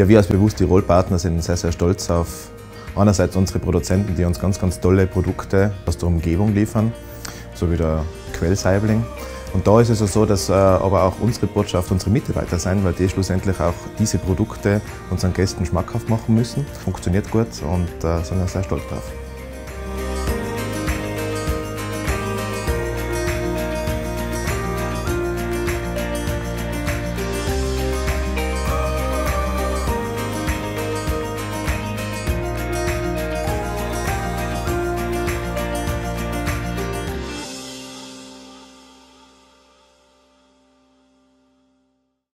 Ja, wir als Bewusst Rollpartner sind sehr, sehr stolz auf einerseits unsere Produzenten, die uns ganz, ganz tolle Produkte aus der Umgebung liefern, so wie der Quellsaibling. Und da ist es so, dass äh, aber auch unsere Botschaft unsere Mitarbeiter sein, weil die schlussendlich auch diese Produkte unseren Gästen schmackhaft machen müssen. Funktioniert gut und äh, sind wir sehr stolz drauf.